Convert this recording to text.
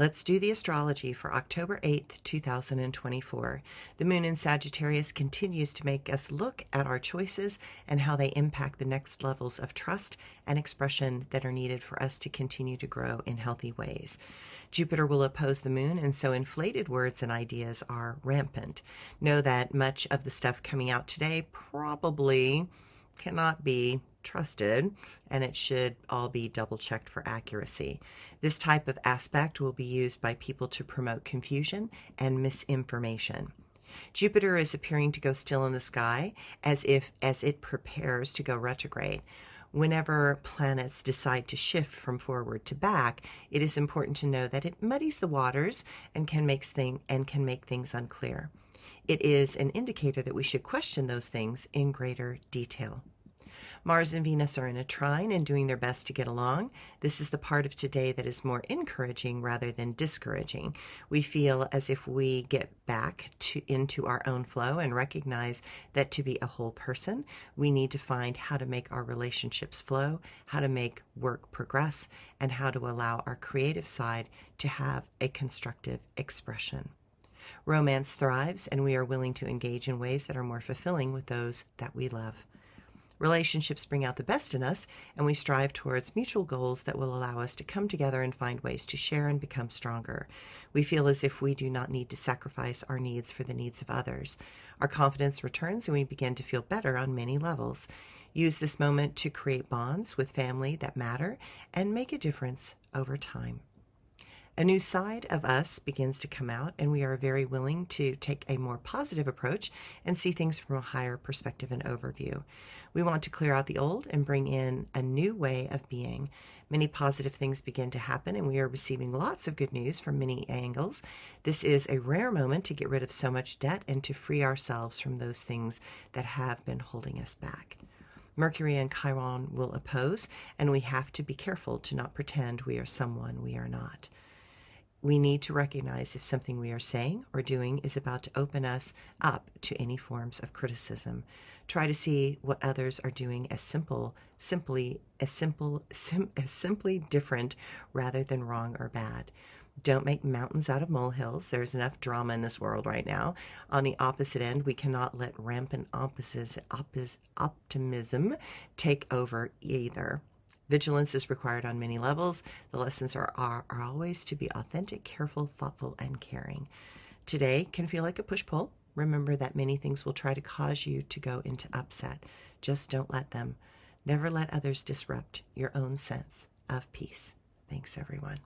Let's do the astrology for October 8th, 2024. The moon in Sagittarius continues to make us look at our choices and how they impact the next levels of trust and expression that are needed for us to continue to grow in healthy ways. Jupiter will oppose the moon, and so inflated words and ideas are rampant. Know that much of the stuff coming out today probably cannot be trusted and it should all be double checked for accuracy. This type of aspect will be used by people to promote confusion and misinformation. Jupiter is appearing to go still in the sky as if as it prepares to go retrograde. Whenever planets decide to shift from forward to back, it is important to know that it muddies the waters and can make thing and can make things unclear. It is an indicator that we should question those things in greater detail. Mars and Venus are in a trine and doing their best to get along. This is the part of today that is more encouraging rather than discouraging. We feel as if we get back to into our own flow and recognize that to be a whole person, we need to find how to make our relationships flow, how to make work progress, and how to allow our creative side to have a constructive expression. Romance thrives, and we are willing to engage in ways that are more fulfilling with those that we love. Relationships bring out the best in us, and we strive towards mutual goals that will allow us to come together and find ways to share and become stronger. We feel as if we do not need to sacrifice our needs for the needs of others. Our confidence returns, and we begin to feel better on many levels. Use this moment to create bonds with family that matter and make a difference over time. A new side of us begins to come out, and we are very willing to take a more positive approach and see things from a higher perspective and overview. We want to clear out the old and bring in a new way of being. Many positive things begin to happen, and we are receiving lots of good news from many angles. This is a rare moment to get rid of so much debt and to free ourselves from those things that have been holding us back. Mercury and Chiron will oppose, and we have to be careful to not pretend we are someone we are not we need to recognize if something we are saying or doing is about to open us up to any forms of criticism. Try to see what others are doing as simple, simply as simple, sim, as simply different rather than wrong or bad. Don't make mountains out of molehills. There's enough drama in this world right now. On the opposite end, we cannot let rampant opposites, oppos, optimism take over either. Vigilance is required on many levels. The lessons are, are, are always to be authentic, careful, thoughtful, and caring. Today can feel like a push pull. Remember that many things will try to cause you to go into upset. Just don't let them. Never let others disrupt your own sense of peace. Thanks, everyone.